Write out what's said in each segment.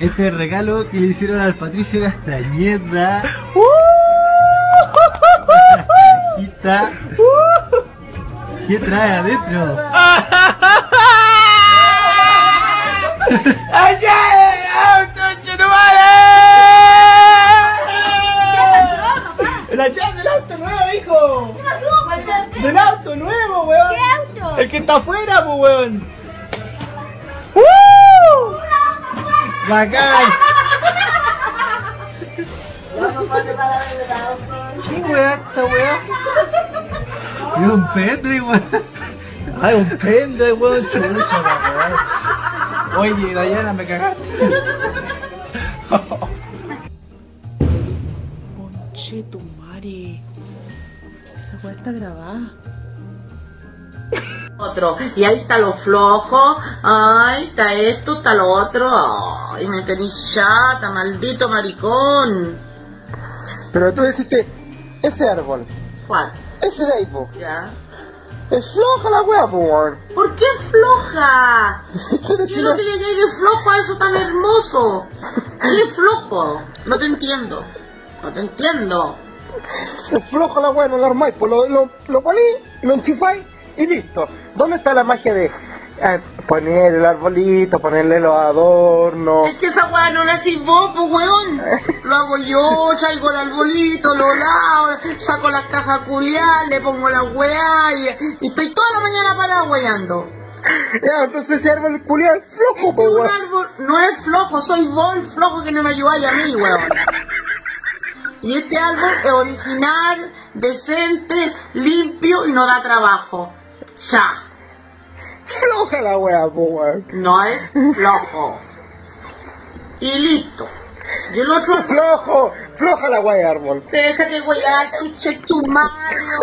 Este es el regalo que le hicieron al Patricio Castañeda. Cajita. ¿Qué trae adentro? ¡La llave del auto nuevo, hijo! ¡Del auto nuevo, weón! ¿Qué auto? El que está afuera, pues, weón. ¡Bacán! ¿Qué weá esta weá? Es un pendrive, weón. Ay, un pendrive, weón, chucha, la. Oye, Dayana, me cagaste. Conche tu madre. Esa weá está grabada. Otro. Y ahí está lo flojo, ay, está esto, está lo otro, ay, me tenés chata, maldito maricón. Pero tú dijiste, ese árbol, ¿Cuál? ese de ahí, po, ¿Ya? es floja la wea, po, weón. ¿Por qué floja? Pero ¿Qué si es no, lo que de flojo a eso tan hermoso? ¿Qué flojo? No te entiendo. No te entiendo. es floja la wea, no lo armáis, pues lo, lo, lo poní, lo enchufáis y listo. ¿Dónde está la magia de eh, poner el arbolito, ponerle los adornos? Es que esa weá no la haces vos, pues weón. Lo hago yo, traigo el arbolito, lo lavo, saco las cajas culiadas, le pongo la weá y, y estoy toda la mañana parada weyando. Ya, entonces ese árbol culiado es flojo, Un weón. árbol no es flojo, soy vos el flojo que no me ayudáis a mí, weón. Y este árbol es original, decente, limpio y no da trabajo. Ya, Floja la wea, no es flojo. Y listo. Y el otro, Flojo, floja la wea, árbol. déjate weyar, chuche tu Mario.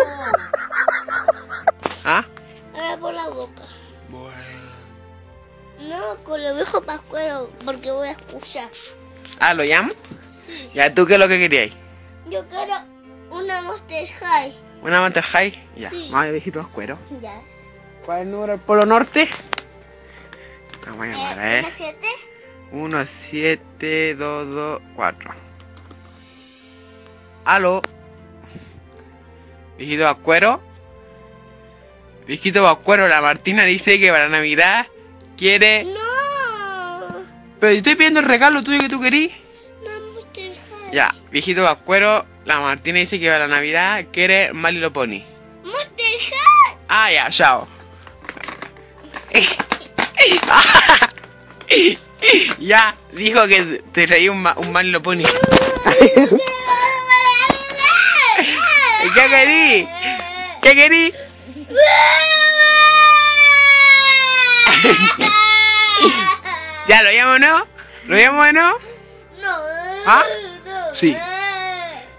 ¿Ah? Ahora por la boca. No, con el viejo pascuero, porque voy a escuchar. Ah, ¿lo llamo? Ya, ¿tú qué es lo que querías? Yo quiero una Monster High. ¿Una Monster High? Ya, Sí. vamos a viejito más cuero. Ya. ¿Cuál es el número del Polo Norte? Vamos a llamar, Eh, eh. ¿Una 7? 17224. Aló. Viejito Vascuero. Viejito Vascuero, la Martina dice que para Navidad quiere. No. Pero yo estoy pidiendo el regalo tuyo que tú querías. Una Monster High. Ya, viejito Vascuero, la Martina dice que para Navidad quiere My Little Pony. Monster High. Ah, ya, chao. ya, dijo que te traía un, ma- un My Little Pony. ¿Qué querí? ¿Qué querí? ¿Ya lo llamo o no? ¿Lo llamo o no? No. ¿Ah? Sí.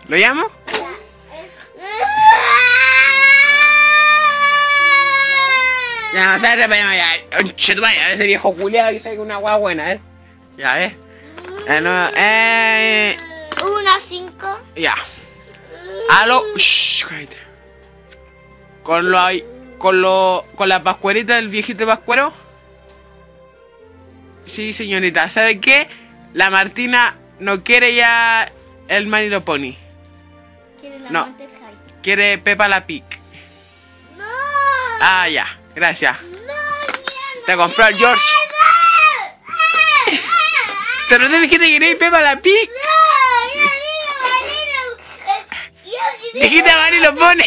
¿Lo llamo? Ya, ya. Madre, ese viejo culiado que sabe una guagua buena, ¿eh? Ya, ¿eh? Eh, no, eh. Una 5. Ya. Aló. Shh, cállate. Con lo. Con lo. Con la pascuerita del viejito pascuero. Sí, señorita. ¿Sabe qué? La Martina no quiere ya el Manilo Pony. ¿Quiere la No. Quiere Pepa la Pig. No. Ah, ya. Gracias. No, Te compró el George. Pero no te dijiste que queréis Pepa la Pig. Dijiste a Mari lo pone.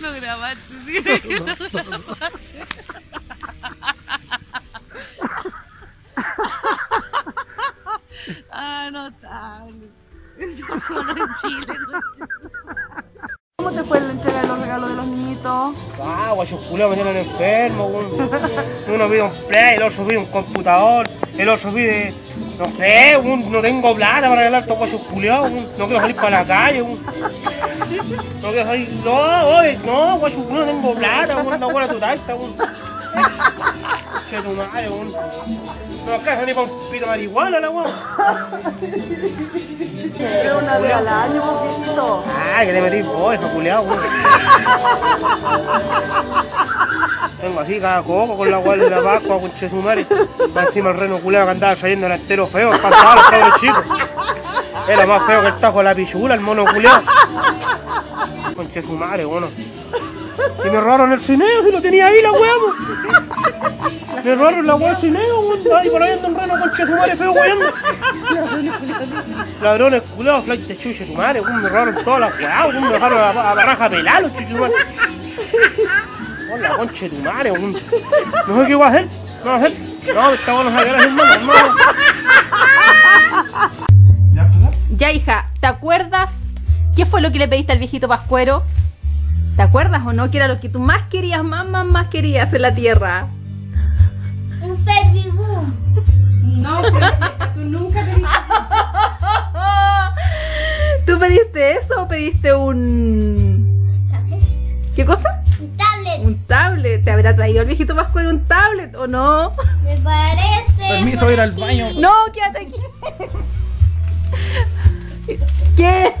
Lo grabaste, sí. ah, no tan. Eso solo en Chile. ¿Cómo te fue la entrega de los regalos de los niñitos? Ah, guachos culiados me tienen enfermo. Uno pide un play, el otro pide un computador, el otro pide No sé, un- no tengo plata para regalar estos guachos culiados, un- no quiero salir para la calle, un- no quiero salir, no, oye, no, guacho no tengo plata, un- una buena total, está un... Che tu madre, un... No alcanza ni para un pito marihuana la weón. Era una vez al año, poquito. Ah, que te metís vos, hijo culiao, weón. Tengo así cada coco con la guardia de la Pascua, con Chesumare. Más encima el reno culiao que andaba trayendo el entero feo, pasaba los cabros chicos. Era más feo que el tajo de la pichula, el mono culiao. Con Chesumare, bueno. Y me robaron el cineo, si lo tenía ahí la po. Me robaron la weá del cineo, weón. Ahí por ahí anda un reno con Chesumare feo weando. Ladrones culiados, flight de chuche su madre, me robaron todas las weá, me dejaron a, a barraja pelada los chuches la concha de tu madre. No sé qué voy a hacer, no voy a hacer. No, esta hermano, no. Ya, hija, ¿te acuerdas qué fue lo que le pediste al viejito Pascuero? ¿Te acuerdas o no? Que era lo que tú más querías, más, más, más querías en la tierra. Un Ferbiboom. No, Felipe, tú nunca te ¿Tú pediste eso o pediste un... ¿Qué cosa? Un tablet. ¿Te habrá traído el viejito Pascuero un tablet o no? Me parece. Permiso, ir al baño. No, quédate aquí. ¿Qué?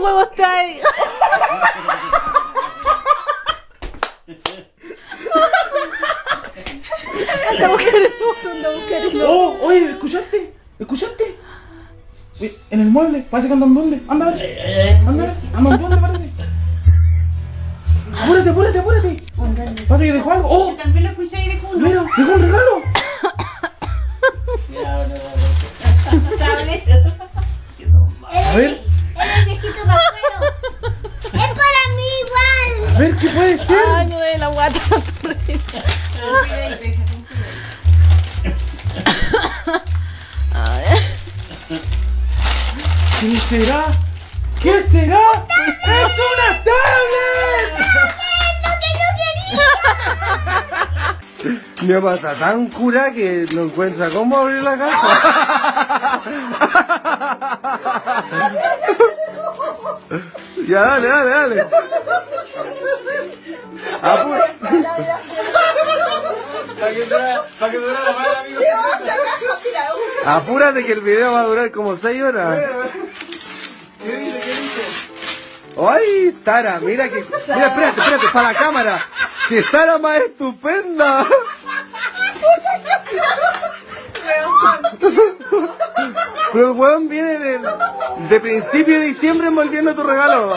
¿Qué huevos trae? Anda a buscar el otro, anda a buscar el otro. ¡Oh! Oye, ¿escuchaste? ¿Escuchaste? Oye, en el mueble, parece que anda un duende. Anda, a ver. Anda, a ver. anda un duende, parece. Apúrate, apúrate, apúrate. Parece que dejó algo. ¡Oh! También lo escuché ahí de culo. Mira, dejó un regalo. ¿Qué puede ser? Ay, me duele la guata. A ver. ¿Qué será? ¿Qué será? ¡Es una tablet! Mi papá está tan cura que no encuentra cómo abrir la caja. ya, dale, dale, dale. Apura- Apúrate que el video va a durar como 6 horas. ¿Qué dice? ¿Qué dice? ¡Ay, Sara! Mira que. Mira, espérate, espérate, para la cámara. ¡Que Sara más estupenda! Pero el weón viene de, de principio de diciembre envolviendo tu regalo,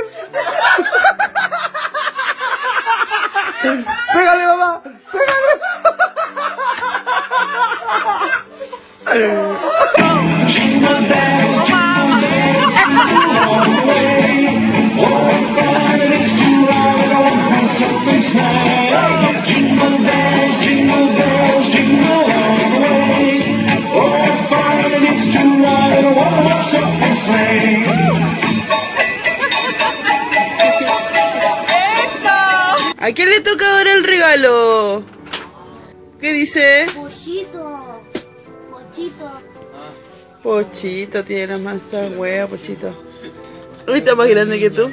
Oh. Pochito. Tiene la masa hueá, Pochito. Uy, está más grande que tú.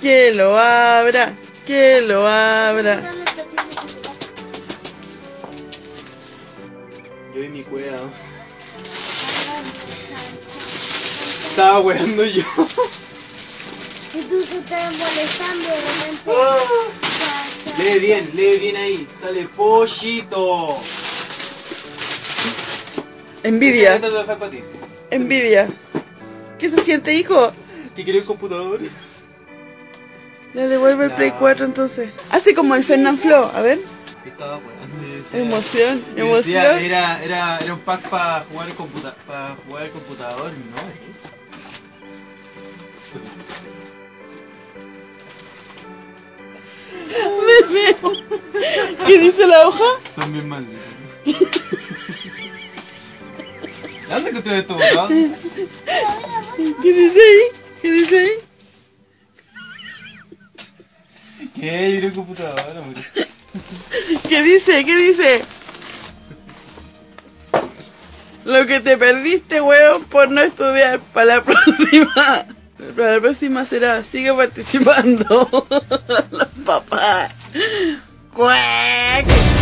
Que lo abra, que lo abra. Yo en mi cueva. Estaba weando yo. Y tú te estás molestando de repente. Lee bien, lee bien ahí. Sale pollito. Envidia, envidia. ¿Qué se siente, hijo? ¿Qué quiere el computador? Le devuelve el Play No. 4 entonces. Así como el Fernanfloo, a ver. Estaba decía- Emoción, decía, emoción. era, era, era un pack para jugar el computa para jugar el computador, no. ¿Qué dice la hoja? Son bien malditos. ¿Dónde encontré esto botado? ¿Qué dice ahí? ¿Qué dice ahí? ¿Qué? Yo el computador, amor. ¿Qué dice? ¿Qué dice? Lo que te perdiste, weón, por no estudiar para la próxima. Para la próxima será, sigue participando. Los papás. 滚